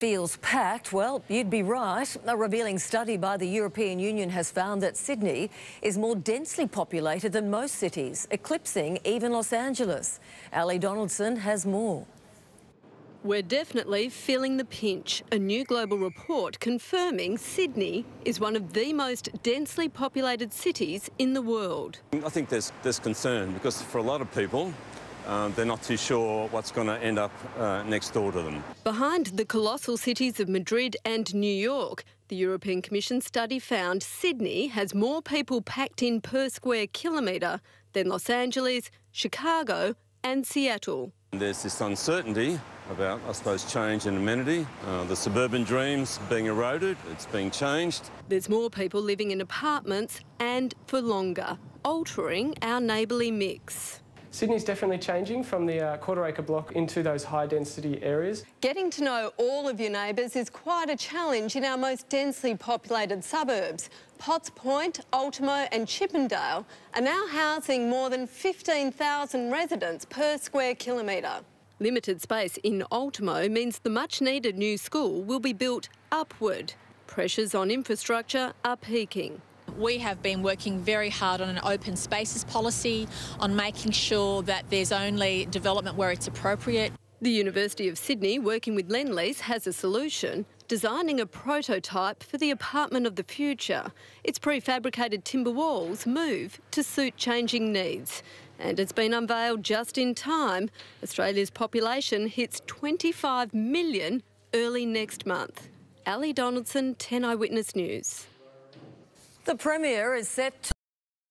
Feels packed? Well, you'd be right. A revealing study by the European Union has found that Sydney is more densely populated than most cities, eclipsing even Los Angeles. Ali Donaldson has more. We're definitely feeling the pinch. A new global report confirming Sydney is one of the most densely populated cities in the world. I think there's, there's concern because for a lot of people, uh, they're not too sure what's going to end up uh, next door to them. Behind the colossal cities of Madrid and New York, the European Commission study found Sydney has more people packed in per square kilometre than Los Angeles, Chicago and Seattle. There's this uncertainty about, I suppose, change and amenity. Uh, the suburban dreams being eroded, it's being changed. There's more people living in apartments and for longer, altering our neighbourly mix. Sydney's definitely changing from the uh, quarter acre block into those high density areas. Getting to know all of your neighbours is quite a challenge in our most densely populated suburbs. Potts Point, Ultimo and Chippendale are now housing more than 15,000 residents per square kilometre. Limited space in Ultimo means the much needed new school will be built upward. Pressures on infrastructure are peaking. We have been working very hard on an open spaces policy, on making sure that there's only development where it's appropriate. The University of Sydney, working with Lendlease, has a solution, designing a prototype for the apartment of the future. Its prefabricated timber walls move to suit changing needs. And it's been unveiled just in time. Australia's population hits 25 million early next month. Ali Donaldson, 10 Eyewitness News. The Premier is set